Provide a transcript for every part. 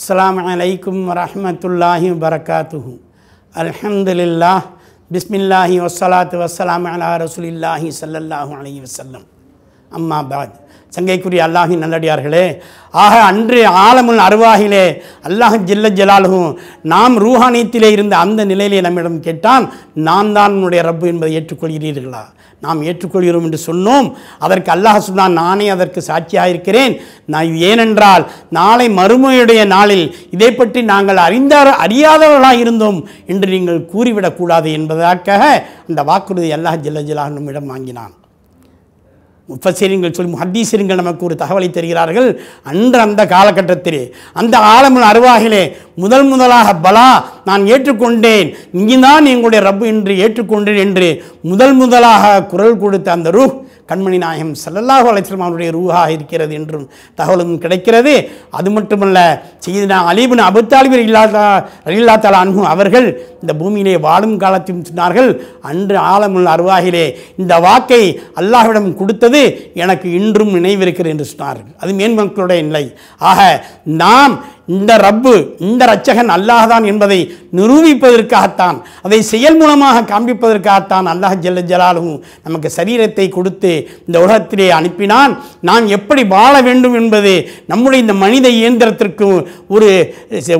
அஸ்ஸலாமு அலைக்கும் வரஹ்மத்துல்லாஹி வரகாத்துஹு அல்ஹம்துலில்லாஹ் பிஸ்மில்லாஹி வஸ்ஸலாத்து வஸ்ஸலாமு அலா ரசூலில்லாஹி ஸல்லல்லாஹு அலைஹி வஸல்லம் அம்மா பாத் சங்கைக்குரிய அல்லாஹின் நல்லடியார்களே ஆக அன்று ஆலமுல் அருவாகிலே அல்லாஹ் ஜில்ல ஜலாலுகும் நாம் ரூஹானியத்திலே இருந்த அந்த நிலையிலே நம்மிடம் கேட்டான் நான் தான் உன்னுடைய ரப்பு என்பதை ஏற்றுக்கொள்கிறீர்களா? நாம் ஏற்றுக்கொள்கிறோம் என்று சொன்னோம். அதற்கு அல்லாஹ் சொன்னான் நானே அதற்கு சாட்சியாக இருக்கிறேன் நான் ஏனென்றால் நாளை மறுமையுடைய நாளில் இதை பற்றி நாங்கள் அறிந்த அறியாதவர்களாக இருந்தோம் என்று நீங்கள் கூறிவிடக்கூடாது என்பதற்காக அந்த வாக்குறுதி அல்லாஹ் ஜில்ல ஜிலாக நம்மிடம் வாங்கினான். முஃபசீரிங்கள் சொல்லி முஹத்தீசீர்கள் நமக்கு ஒரு தகவலை தருகிறார்கள். அன்று அந்த காலகட்டத்திலே அந்த ஆலமுல் அருவாகிலே முதல் முதலாக பலா நான் ஏற்றுக்கொண்டேன். நீதான் எங்களுடைய ரப்பு என்று ஏற்றுக்கொண்டேன் என்று முதல் முதலாக குரல் கொடுத்த அந்த ரூஹ் கண்மணி நாயகம் சல்லல்லாஹு அலைச்சலம் அவருடைய ரூஹாக இருக்கிறது என்றும் தகவலும் கிடைக்கிறது. அது மட்டுமல்ல செய்தினா அலீபின் அபுத்தாலிபர் இல்லாதா ரலில்லா தாலா அன்ஹு அவர்கள் இந்த பூமியிலே வாழும் காலத்தையும் சொன்னார்கள் அன்று ஆலமுல் அருவாகிலே இந்த வாக்கை அல்லாஹ்விடம் கொடுத்தது எனக்கு இன்றும் நினைவிருக்கிறது என்று சொன்னார்கள். அது மேன்மக்களுடைய நிலை. ஆக நாம் இந்த ரப்பு இந்த ரட்சகன் அல்லாஹான் என்பதை நிரூபிப்பதற்காகத்தான் அதை செயல் மூலமாக காண்பிப்பதற்காகத்தான் அல்லாஹ் ஜல்ல ஜலாலும் நமக்கு சரீரத்தை கொடுத்து இந்த உலகத்திலே அனுப்பினான். நாம் எப்படி வாழ வேண்டும் என்பது நம்முடைய இந்த மனித இயந்திரத்திற்கும் ஒரு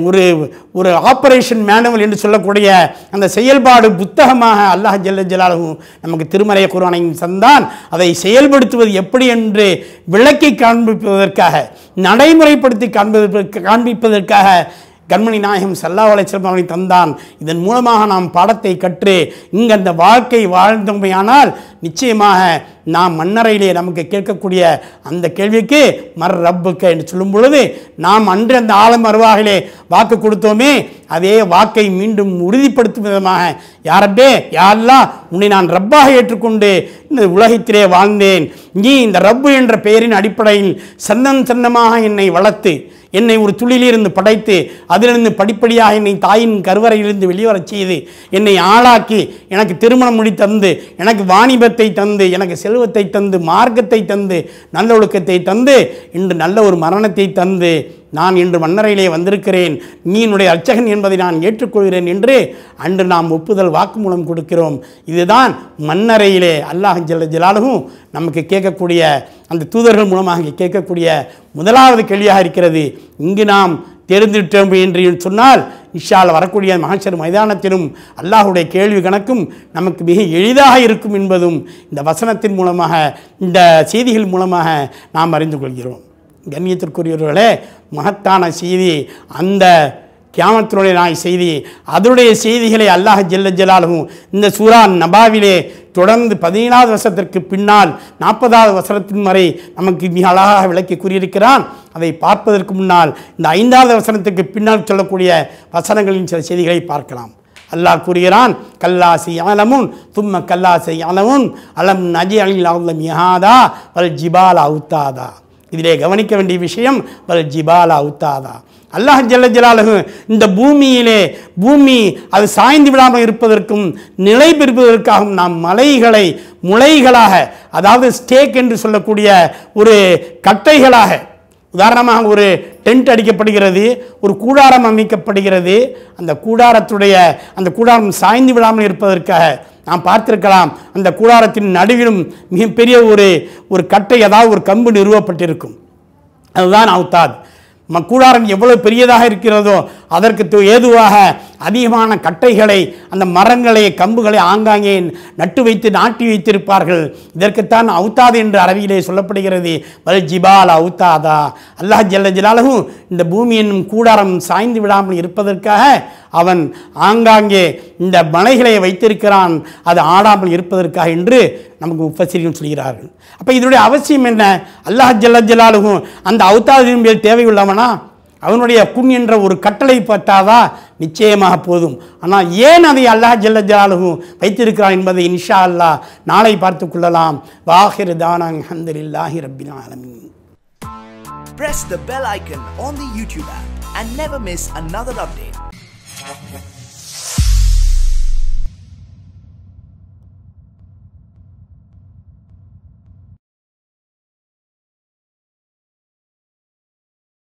ஒரு ஒரு ஆபரேஷன் மேனுவல் என்று சொல்லக்கூடிய அந்த செயல்பாடு புத்தகமாக அல்லாஹ் ஜல்ல ஜலாலும் நமக்கு திருமறைய குரானையும் சந்தான் அதை செயல்படுத்துவது எப்படி என்று விளக்கி காண்பிப்பதற்காக நடைமுறைப்படுத்தி காண்பதற்கு காண்பி காண்பிப்பதற்காக கண்மணி நாயகம் சல்லா அலைச்சலம் அவனை தந்தான். இதன் மூலமாக நாம் பாடத்தை கற்று இங்கு அந்த வாழ்க்கை வாழ்ந்தோமையானால் நிச்சயமாக நாம் மன்னரையிலே நமக்கு கேட்கக்கூடிய அந்த கேள்விக்கு மர் ரப்புக்க என்று சொல்லும் பொழுது நாம் அன்று அந்த ஆழம் அருவாகிலே வாக்கு கொடுத்தோமே அதே வாக்கை மீண்டும் உறுதிப்படுத்தும் விதமாக யாரப்பே யாரெல்லாம் உன்னை நான் ரப்பாக ஏற்றுக்கொண்டு இந்த உலகத்திலே வாழ்ந்தேன். நீ இந்த ரப்பு என்ற பெயரின் அடிப்படையில் சந்தம் சந்தமாக என்னை வளர்த்து என்னை ஒரு துளிலிருந்து படைத்து அதிலிருந்து படிப்படியாக என்னை தாயின் கருவறையிலிருந்து வெளிவரச் செய்து என்னை ஆளாக்கி எனக்கு திருமணம் முடித்தந்து தந்து எனக்கு செல்வத்தை தந்து எனக்கு செல்வத்தை தந்து மார்க்கத்தை தந்து நல்லொழுக்கத்தை தந்து இன்று நல்ல ஒரு மரணத்தை தந்து நான் இன்று மன்னரையிலே வந்திருக்கிறேன் நீ என்னுடைய அர்ச்சகன் என்பதை நான் ஏற்றுக்கொள்கிறேன் என்று அன்று நாம் ஒப்புதல் வாக்குமூலம் கொடுக்கிறோம். இதுதான் மன்னரையிலே அல்லாஹ் ஜல்ல ஜலாலும் நமக்கு கேட்கக்கூடிய அந்த தூதர்கள் மூலமாக கேட்கக்கூடிய முதலாவது கேள்வியாக இருக்கிறது. இங்கு நாம் தெரிந்துவிட்டோம் என்று சொன்னால் இஷால் வரக்கூடிய மகசர் மைதானத்திலும் அல்லாஹுடைய கேள்வி கணக்கும் நமக்கு மிக எளிதாக இருக்கும் என்பதும் இந்த வசனத்தின் மூலமாக இந்த செய்திகள் மூலமாக நாம் அறிந்து கொள்கிறோம். கண்ணியத்திற்குரியவர்களே மகத்தான செய்தி அந்த கியாமத்தினுடைய நாய் செய்தி அதனுடைய செய்திகளை அல்லாஹ் ஜெல்ல ஜலாலும் இந்த சூரா நபாவிலே தொடர்ந்து பதினேழாவது வருஷத்திற்கு பின்னால் நாற்பதாவது வசனத்தின் வரை நமக்கு மிக அழகாக விளக்கி கூறியிருக்கிறான். அதை பார்ப்பதற்கு முன்னால் இந்த ஐந்தாவது வசனத்துக்கு பின்னால் சொல்லக்கூடிய வசனங்களின் சில செய்திகளை பார்க்கலாம். அல்லாஹ் கூறுகிறான் கல்லாசி அலமுன் தும்ம கல்லாசி அலமுன் அலம் நஜி அலில் மியாதா வல் ஜிபால் அவுத்தாதா இதிலே கவனிக்க வேண்டிய விஷயம் வல் ஜிபால் அவுத்தாதா அல்லாஹ் ஜல்ல ஜலாலகு இந்த பூமியிலே பூமி அது சாய்ந்து விடாமல் இருப்பதற்கும் நிலை பெறுவதற்காகவும் நாம் மலைகளை முளைகளாக அதாவது ஸ்டேக் என்று சொல்லக்கூடிய ஒரு கட்டைகளாக உதாரணமாக ஒரு டென்ட் அடிக்கப்படுகிறது ஒரு கூடாரம் அமைக்கப்படுகிறது அந்த கூடாரத்துடைய அந்த கூடாரம் சாய்ந்து விடாமல் இருப்பதற்காக நாம் பார்த்திருக்கலாம் அந்த கூடாரத்தின் நடுவிலும் மிகப்பெரிய ஒரு ஒரு கட்டை அதாவது ஒரு கம்பு நிறுவப்பட்டிருக்கும். அதுதான் அவுத்தாத். கூடாரம் எவ்வளவு பெரியதாக இருக்கிறதோ அதற்கு ஏதுவாக அதிகமான கட்டைகளை அந்த மரங்களை கம்புகளை ஆங்காங்கே நட்டு வைத்து நாட்டி வைத்திருப்பார்கள். இதற்குத்தான் அவுத்தாது என்று அரபியிலே சொல்லப்படுகிறது. வல் ஜிபால் அவுத்தாதா. அல்லாஹ் ஜல்ல ஜலாலகும் இந்த பூமி என்னும் கூடாரம் சாய்ந்து விடாமல் இருப்பதற்காக அவன் ஆங்காங்கே இந்த மலைகளை வைத்திருக்கிறான். அது ஆடாமல் இருப்பதற்காக என்று நமக்கு முஃபசிரியும் சொல்கிறார்கள். அப்போ இதனுடைய அவசியம் என்ன? அல்லாஹ் ஜல்லா ஜலாலுகும் அந்த அவுத்தாதின் மேல் தேவையுள்ளவனா அவனுடைய குன் என்ற ஒரு கட்டளை பட்டாதா? நிச்சயமாக போதும். ஆனால் ஏன் அதை அல்லாஹ் ஜல்ல ஜலாலுகும் வைத்திருக்கிறான் என்பதை இன்ஷா அல்லாஹ் நாளை பார்த்து கொள்ளலாம். வாஹிர் தானாங் ஹந்தலில்லாஹி ரப்பின் ஆலமீன். Press the bell icon on the YouTube app and never miss another update.